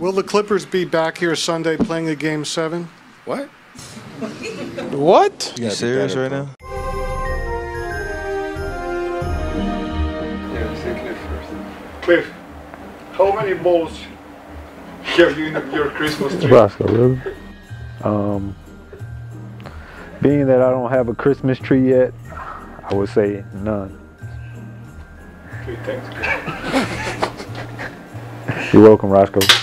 Will the Clippers be back here Sunday playing a game seven? What? What? You, you serious right now? Yeah, Cliff. Cliff, how many balls have you in your Christmas tree? Roscoe, really? Um, being that I don't have a Christmas tree yet, I would say none. Okay, thanks. You're welcome, Roscoe.